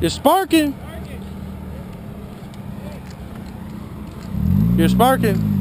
You're sparking. You're sparking.